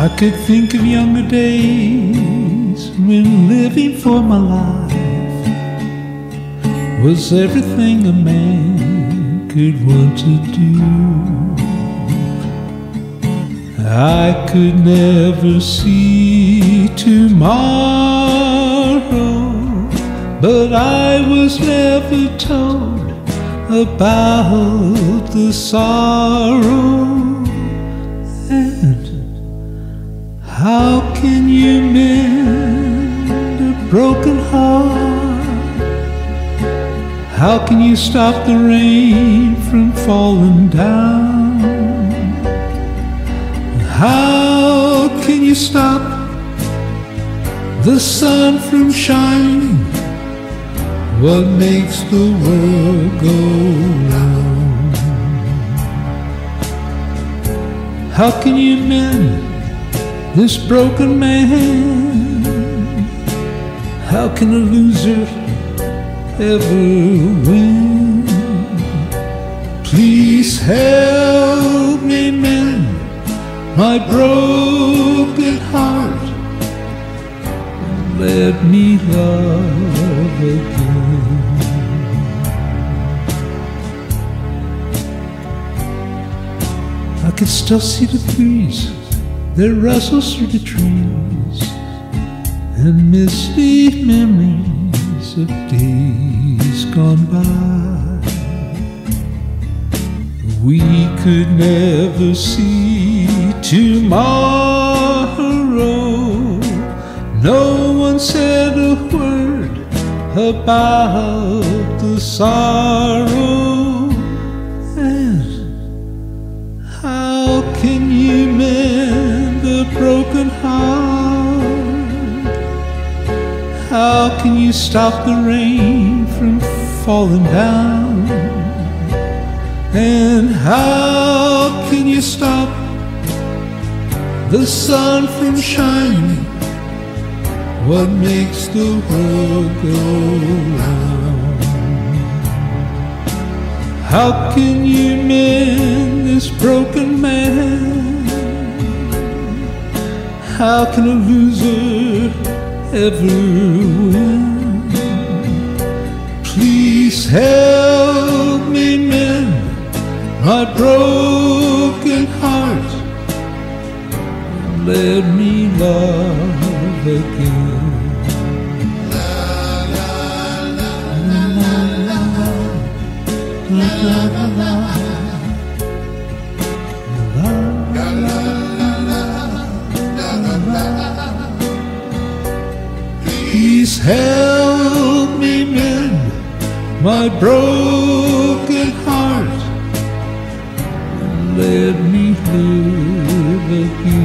I could think of younger days when living for my life was everything a man could want to do. I could never see tomorrow, but I was never told about the sorrow. And how can you mend a broken heart? How can you stop the rain from falling down? How can you stop the sun from shining? What makes the world go round? How can you mend this broken man? How can a loser ever win? Please help me mend my broken heart. Let me love again. I can still see the breeze that rustles through the trees and misty memories of days gone by. We could never see tomorrow. No one said a word about the sorrow. And how can you broken heart? How can you stop the rain from falling down? And how can you stop the sun from shining? What makes the world go round? How can you mend this broken man? How can a loser ever win? Please help me mend my broken heart. Let me love again. Please help me mend my broken heart. Let me live again.